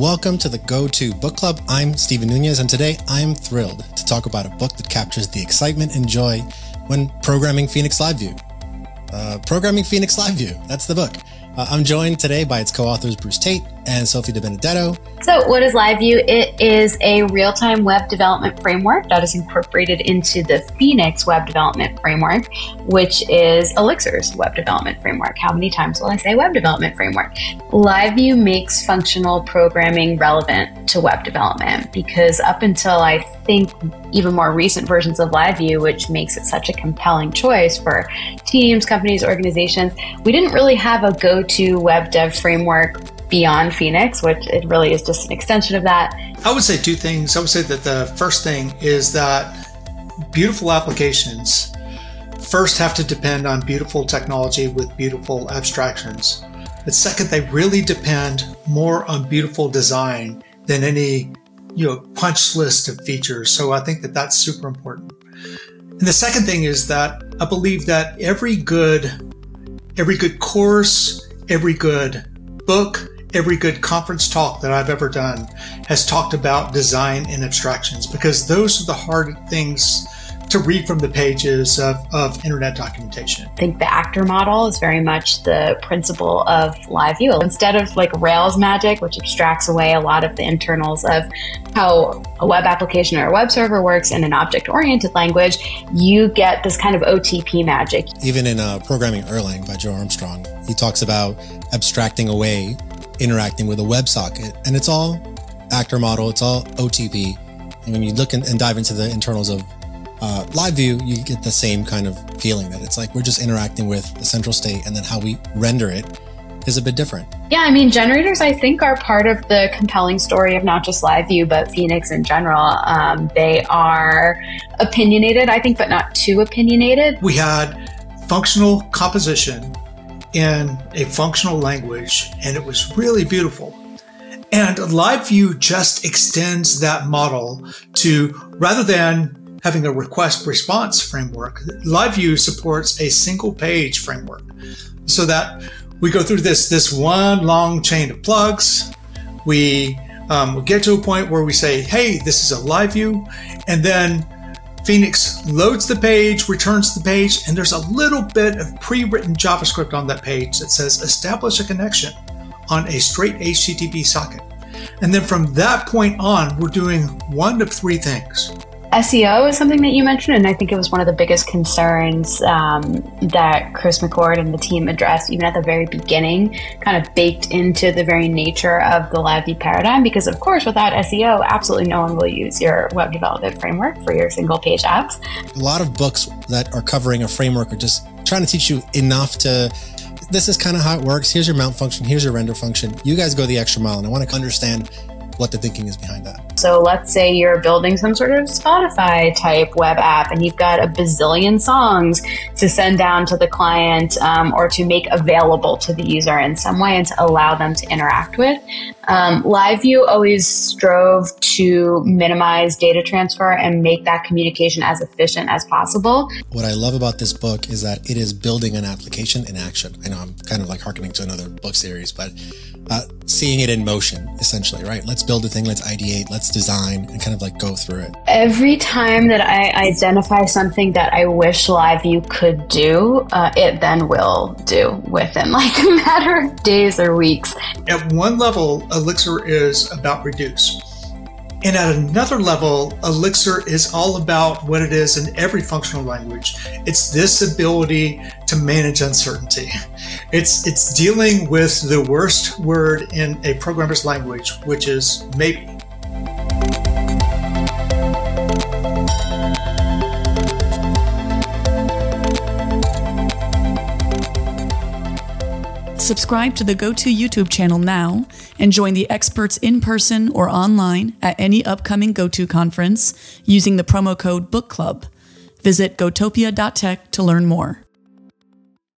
Welcome to the Go To Book Club. I'm Steven Nunez, and today I'm thrilled to talk about a book that captures the excitement and joy when programming Phoenix Live View. Uh, programming Phoenix Live View, that's the book. Uh, I'm joined today by its co authors Bruce Tate and Sophie DeBenedetto. So, what is LiveView? It is a real time web development framework that is incorporated into the Phoenix web development framework, which is Elixir's web development framework. How many times will I say web development framework? LiveView makes functional programming relevant to web development because up until I think even more recent versions of LiveView, which makes it such a compelling choice for teams, companies, organizations, we didn't really have a go to web dev framework beyond Phoenix, which it really is just an extension of that. I would say two things. I would say that the first thing is that beautiful applications first have to depend on beautiful technology with beautiful abstractions. But second, they really depend more on beautiful design than any you know punch list of features. So I think that that's super important. And the second thing is that I believe that every good every good course, every good book, every good conference talk that I've ever done has talked about design and abstractions because those are the hard things to read from the pages of, of internet documentation. I think the actor model is very much the principle of live view. Instead of like Rails magic, which abstracts away a lot of the internals of how a web application or a web server works in an object oriented language, you get this kind of OTP magic. Even in uh, Programming Erlang by Joe Armstrong, he talks about abstracting away interacting with a WebSocket. And it's all actor model, it's all OTP. And when you look in, and dive into the internals of uh, live view, you get the same kind of feeling that it's like we're just interacting with the central state and then how we render it is a bit different. Yeah, I mean, generators, I think, are part of the compelling story of not just live view, but Phoenix in general. Um, they are opinionated, I think, but not too opinionated. We had functional composition in a functional language, and it was really beautiful. And LiveView just extends that model to rather than having a request response framework, LiveView supports a single page framework so that we go through this, this one long chain of plugs. We um, get to a point where we say, hey, this is a LiveView. And then Phoenix loads the page, returns the page, and there's a little bit of pre written JavaScript on that page that says establish a connection on a straight HTTP socket. And then from that point on, we're doing one of three things. SEO is something that you mentioned, and I think it was one of the biggest concerns um, that Chris McCord and the team addressed, even at the very beginning, kind of baked into the very nature of the LiveView paradigm. Because, of course, without SEO, absolutely no one will use your web development framework for your single page apps. A lot of books that are covering a framework are just trying to teach you enough to this is kind of how it works. Here's your mount function. Here's your render function. You guys go the extra mile. And I want to understand what the thinking is behind that. So let's say you're building some sort of Spotify type web app and you've got a bazillion songs to send down to the client um, or to make available to the user in some way and to allow them to interact with. Um, LiveView always strove to minimize data transfer and make that communication as efficient as possible. What I love about this book is that it is building an application in action. I know I'm kind of like harkening to another book series, but uh, seeing it in motion, essentially, right? Let's build a thing, let's ideate, let's design, and kind of like go through it. Every time that I identify something that I wish Live LiveView could do, uh, it then will do within like a matter of days or weeks. At one level, Elixir is about reduce. And at another level, Elixir is all about what it is in every functional language. It's this ability to manage uncertainty. It's it's dealing with the worst word in a programmer's language, which is maybe. Subscribe to the GoTo YouTube channel now and join the experts in person or online at any upcoming GoTo conference using the promo code Book Club. Visit gotopia.tech to learn more.